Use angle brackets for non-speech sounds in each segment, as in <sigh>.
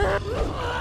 Ah! <laughs>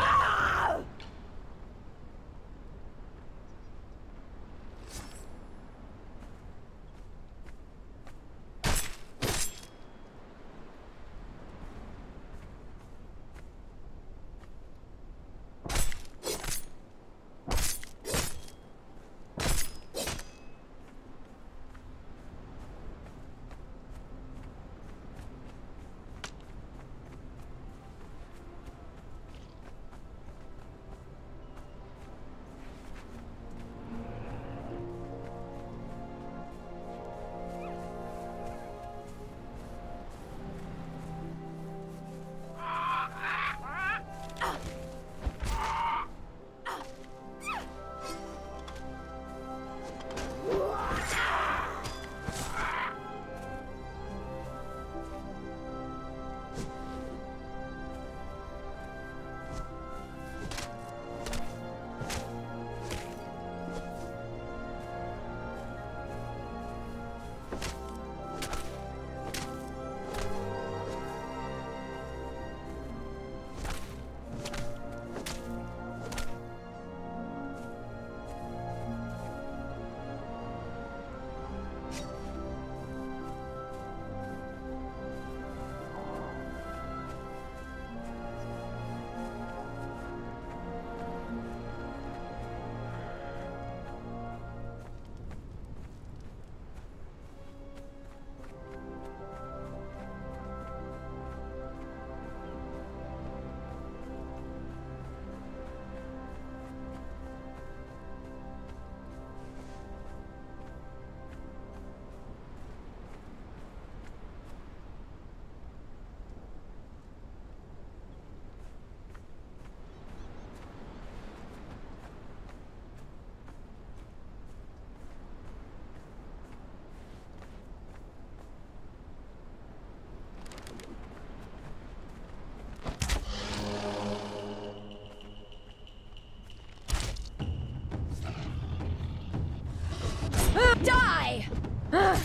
Die! Ah.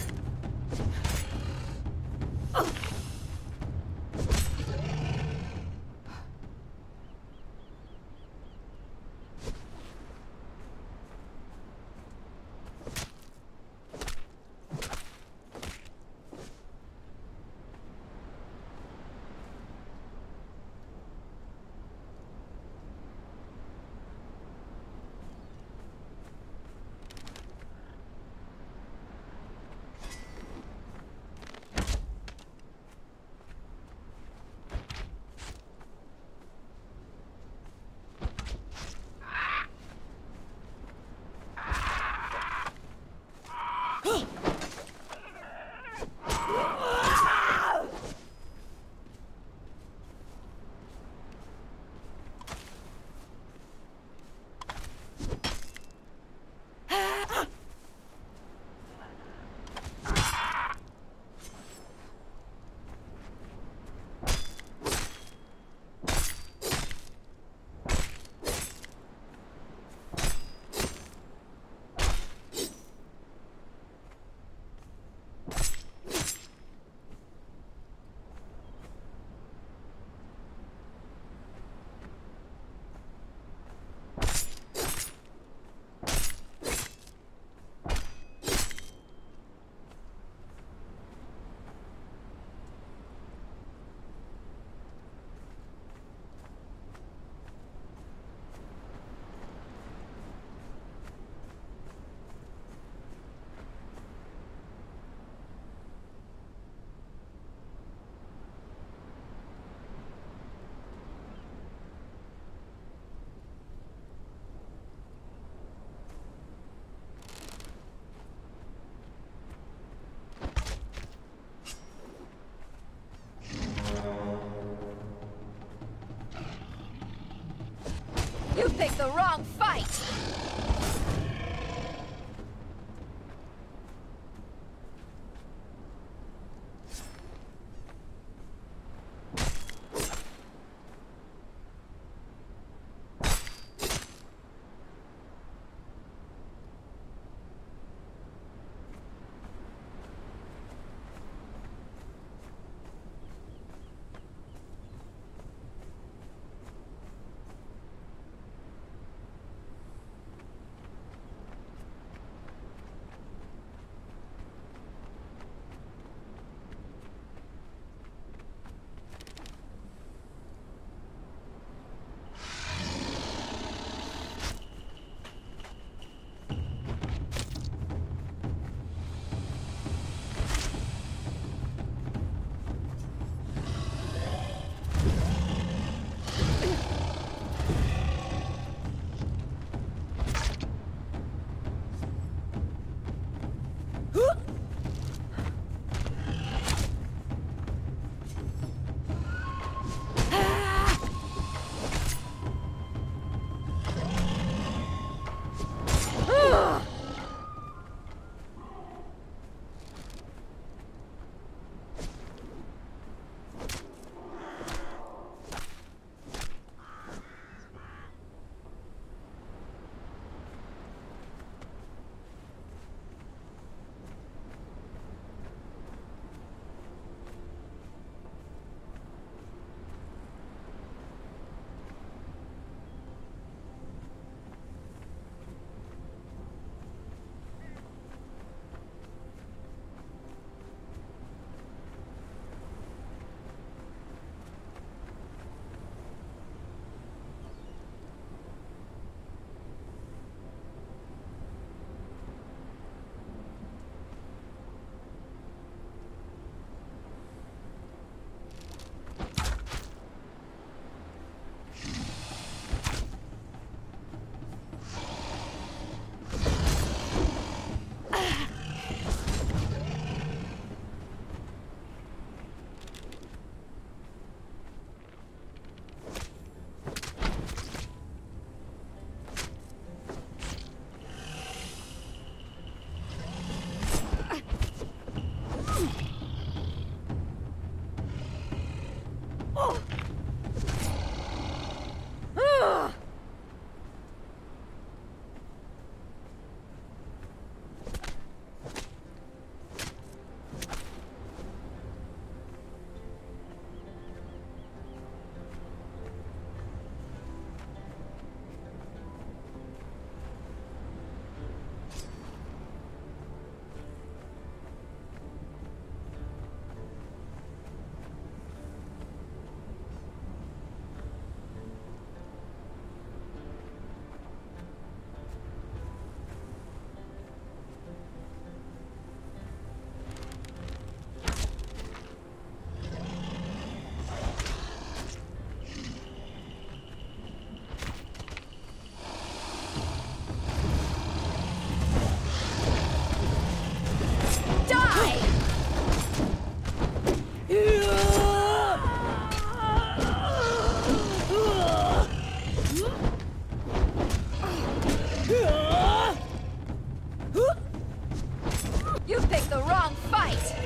Picked the wrong fight! You picked the wrong fight!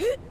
Huh? <laughs>